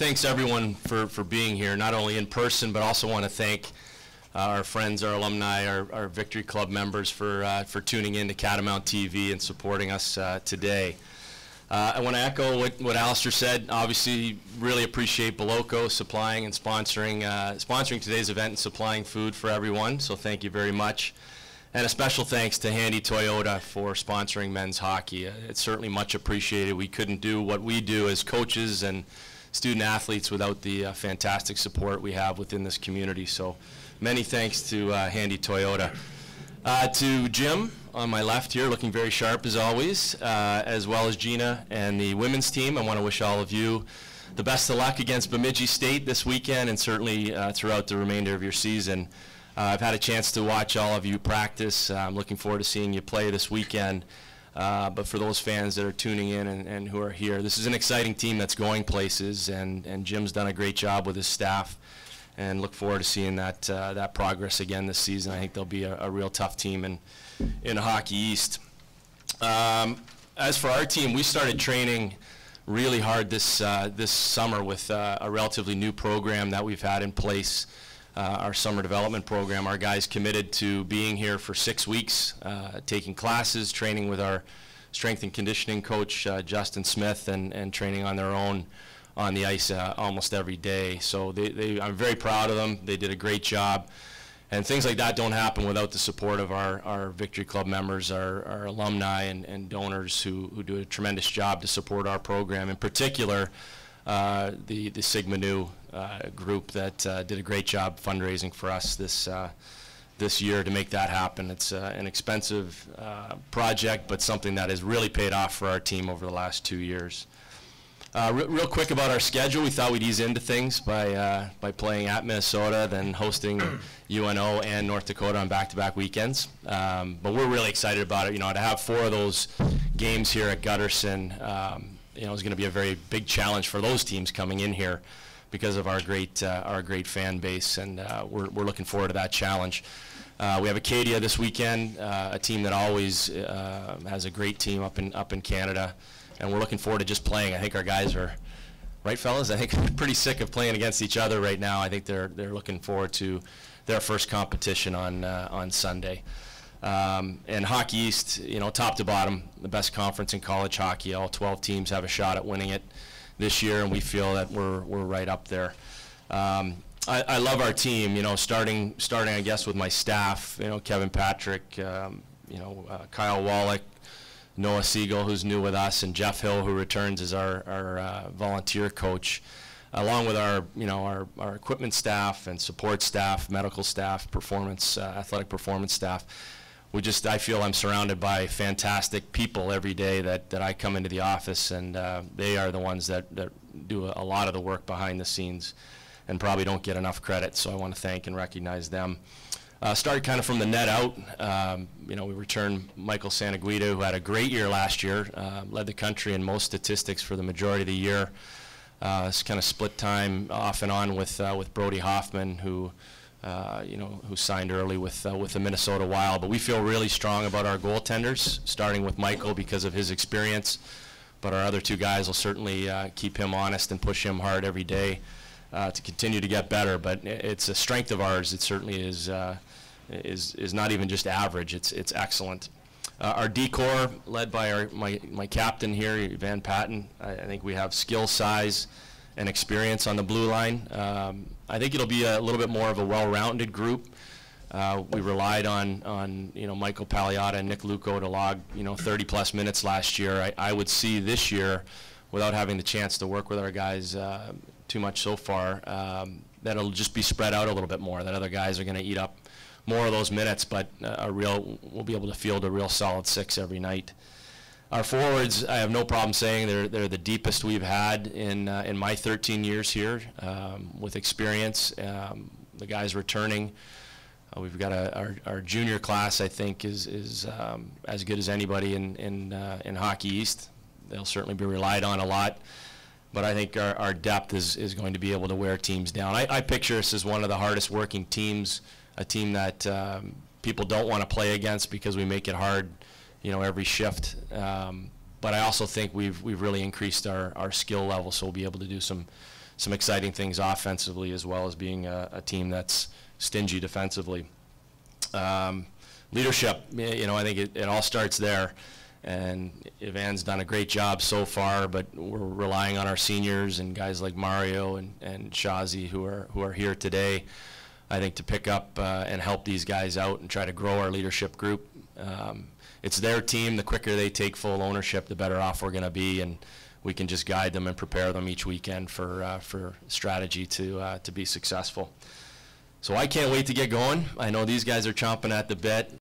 thanks everyone for, for being here, not only in person, but also want to thank uh, our friends, our alumni, our, our Victory Club members for, uh, for tuning in to Catamount TV and supporting us uh, today. Uh, I want to echo what, what Alistair said. Obviously, really appreciate Boloco supplying and sponsoring, uh, sponsoring today's event and supplying food for everyone, so thank you very much. And a special thanks to Handy Toyota for sponsoring men's hockey. It's certainly much appreciated. We couldn't do what we do as coaches and student athletes without the uh, fantastic support we have within this community. So many thanks to uh, Handy Toyota. Uh, to Jim on my left here, looking very sharp as always, uh, as well as Gina and the women's team. I want to wish all of you the best of luck against Bemidji State this weekend and certainly uh, throughout the remainder of your season. Uh, I've had a chance to watch all of you practice. I'm looking forward to seeing you play this weekend. Uh, but for those fans that are tuning in and, and, who are here, this is an exciting team that's going places, and, and Jim's done a great job with his staff, and look forward to seeing that uh, that progress again this season. I think they'll be a, a real tough team in in Hockey East. Um, as for our team, we started training really hard this uh, this summer with uh, a relatively new program that we've had in place uh, our summer development program. Our guys committed to being here for six weeks, uh, taking classes, training with our strength and conditioning coach, uh, Justin Smith, and, and training on their own on the ice uh, almost every day. So they, they, I'm very proud of them. They did a great job. And things like that don't happen without the support of our, our Victory Club members, our, our alumni and, and donors who, who do a tremendous job to support our program. In particular, uh, the, the Sigma Nu uh, group that uh, did a great job fundraising for us this, this year to make that happen. It's an expensive project, but something that has really paid off for our team over the last two years. Uh, re real quick about our schedule, we thought we'd ease into things by uh, by playing at Minnesota, then hosting UNO and North Dakota on back-to-back -back weekends. Um, but we're really excited about it. You know, to have four of those games here at Gutterson, um, you know, is going to be a very big challenge for those teams coming in here because of our great uh, our great fan base, and uh, we're we're looking forward to that challenge. Uh, we have Acadia this weekend, uh, a team that always uh, has a great team up in up in Canada, and we're looking forward to just playing. I think our guys are. Right, fellas. I think pretty sick of playing against each other right now. I think they're they're looking forward to their first competition on uh, on Sunday. Um, and Hockey East, you know, top to bottom, the best conference in college hockey. All 12 teams have a shot at winning it this year, and we feel that we're, we're right up there. Um, I, I, love our team, you know, starting, starting, I guess, with my staff, you know, Kevin Patrick, um, you know, uh, Kyle Wallack, Noah Siegel, who's new with us, and Jeff Hill, who returns as our, our uh, volunteer coach along with our, you know, our, our equipment staff and support staff, medical staff, performance, uh, athletic performance staff we just I feel I'm surrounded by fantastic people every day that, that I come into the office and uh, they are the ones that, that do a, a, lot of the work behind the scenes and probably don't get enough credit so I want to thank and recognize them. Uh, started kind of from the net out. Um, you know, we returned Michael Santaguida, who had a great year last year, uh, led the country in most statistics for the majority of the year. Uh, it's kind of split time off and on with uh, with Brody Hoffman, who uh, you know, who signed early with uh, with the Minnesota Wild. But we feel really strong about our goaltenders, starting with Michael because of his experience. But our other two guys will certainly uh, keep him honest and push him hard every day uh, to continue to get better. But it's a strength of ours. It certainly is uh, is is not even just average. It's it's excellent. Our D corps, led by our my my captain here, Van Patten. I, I think we have skill, size and experience on the blue line. Um, I think it'll be a little bit more of a well-rounded group. Uh, we relied on, on you know Michael Paliotta and Nick Luukko to log you know 30 plus minutes last year. I, I would see this year, without having the chance to work with our guys uh, too much so far, um, that it'll just be spread out a little bit more. That other guys are going to eat up more of those minutes, but uh, a real we'll be able to field a real solid six every night. Our forwards, I have no problem saying they're, they're the deepest we've had in, uh, in my 13 years here um, with experience. Um, the guys returning. Uh, we've got a, our, our junior class, I think, is, is um, as good as anybody in, in, uh, in Hockey East. They'll certainly be relied on a lot. But I think our, our depth is, is going to be able to wear teams down. I, I picture us as one of the hardest working teams, a team that um, people don't want to play against because we make it hard you know, every shift. Um, but I also think we've we've really increased our, our skill level, so we'll be able to do some some exciting things offensively as well as being a, a team that's stingy defensively. Um, leadership, you know, I think it, it all starts there. And Ivan's done a great job so far, but we're relying on our seniors and guys like Mario and, and Shazi who are, who are here today, I think, to pick up uh, and help these guys out and try to grow our leadership group. Um, it's their team. The quicker they take full ownership, the better off we're going to be, and we can just guide them and prepare them each weekend for, uh, for strategy to, uh, to be successful. So I can't wait to get going. I know these guys are chomping at the bit.